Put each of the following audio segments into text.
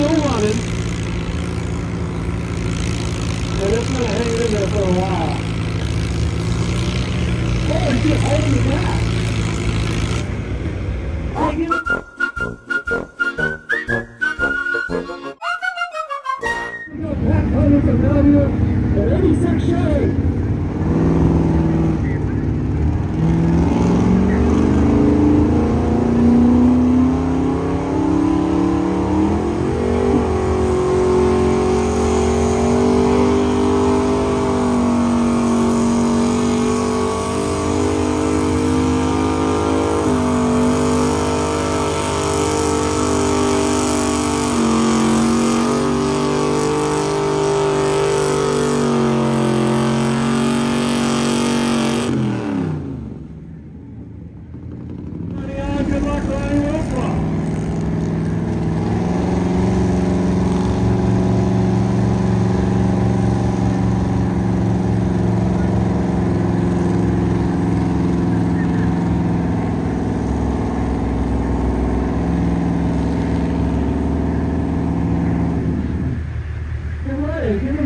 still running. And it's going to hang in there for a while. Oh, holding the back. Nadia at 86. Okay.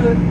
good.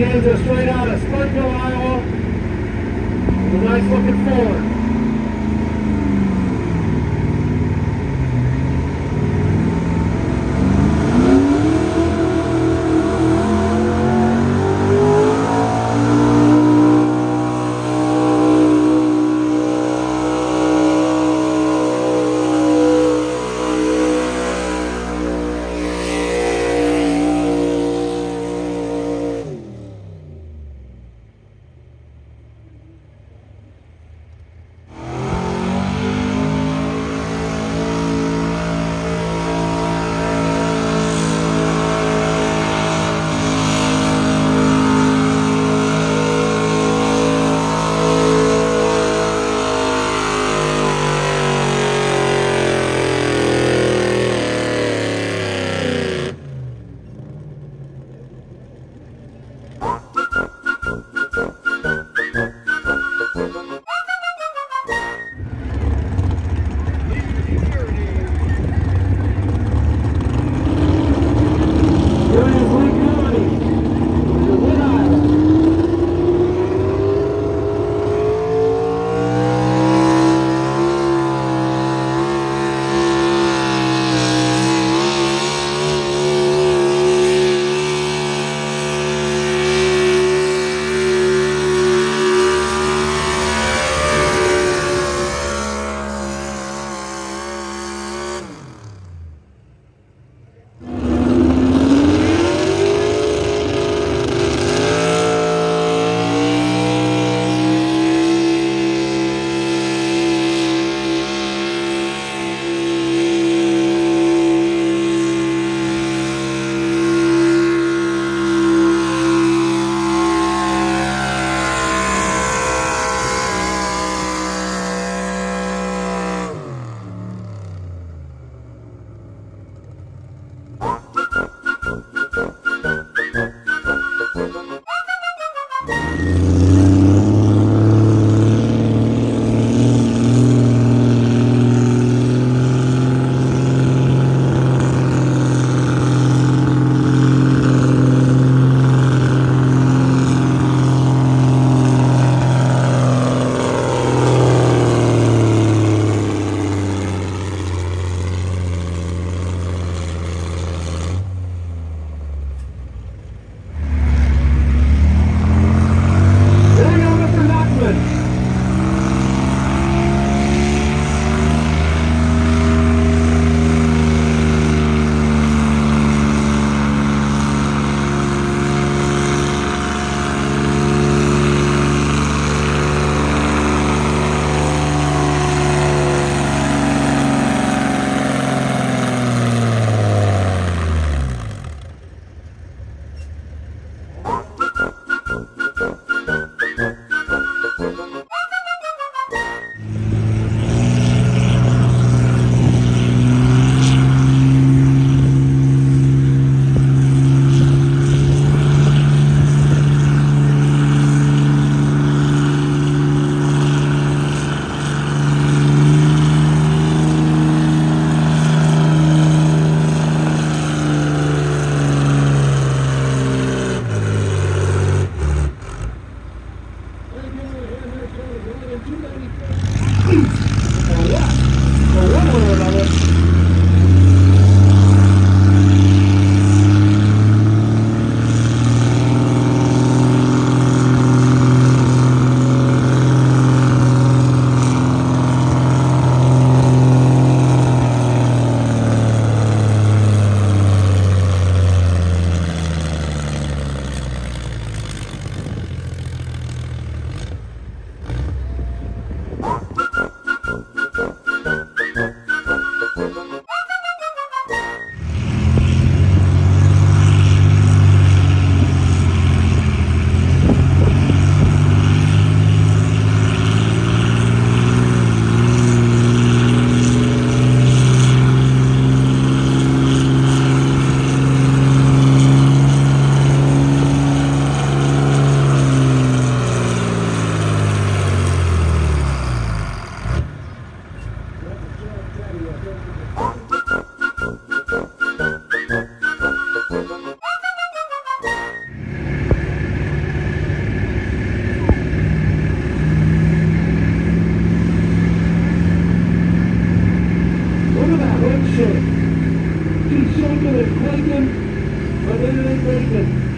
Again, Bacon. But it is bacon.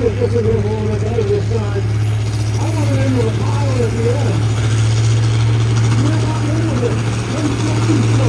A. I want it into the pile at the end. You're not this. Don't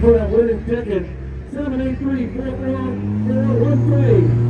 for that winning ticket. 783 440 413.